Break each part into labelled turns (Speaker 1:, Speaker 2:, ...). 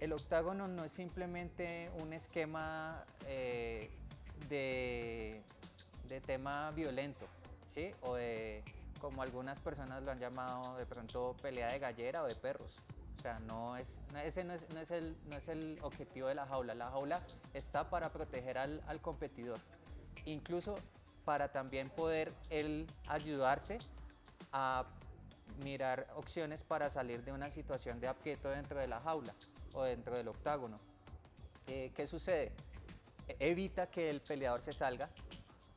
Speaker 1: el octágono no es simplemente un esquema eh, de, tema violento, ¿sí? O de, como algunas personas lo han llamado, de pronto pelea de gallera o de perros. O sea, no es, ese no es, no es, el, no es el objetivo de la jaula. La jaula está para proteger al, al competidor. Incluso para también poder él ayudarse a mirar opciones para salir de una situación de aprieto dentro de la jaula o dentro del octágono. Eh, ¿Qué sucede? E, evita que el peleador se salga,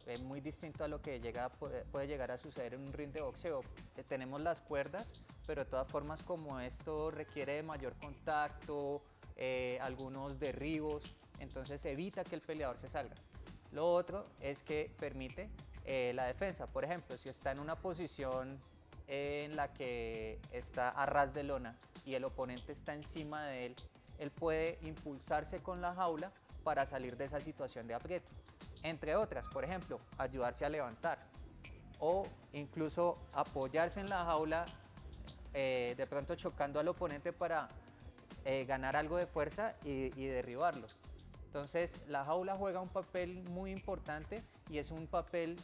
Speaker 1: es muy distinto a lo que llega, puede, llegar a suceder en un ring de boxeo. Eh, tenemos las cuerdas, pero de todas formas como esto requiere de mayor contacto, eh, algunos derribos, entonces evita que el peleador se salga. Lo otro es que permite la defensa. Por ejemplo, si está en una posición en la que está a ras de lona y el oponente está encima de él, él puede impulsarse con la jaula para salir de esa situación de aprieto. Entre otras, por ejemplo, ayudarse a levantar o incluso apoyarse en la jaula, eh, de pronto chocando al oponente para eh, ganar algo de fuerza y, y derribarlo. Entonces, la jaula juega un papel muy importante y es un papel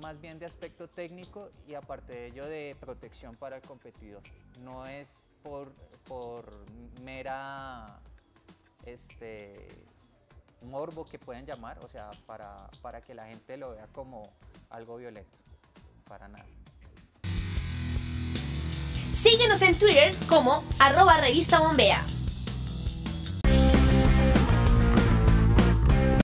Speaker 1: más bien de aspecto técnico y aparte de ello de protección para el competidor. No es por, por mera este, morbo que pueden llamar, o sea, para, para que la gente lo vea como algo violento, para nada.
Speaker 2: Síguenos en Twitter como arroba revista bombea.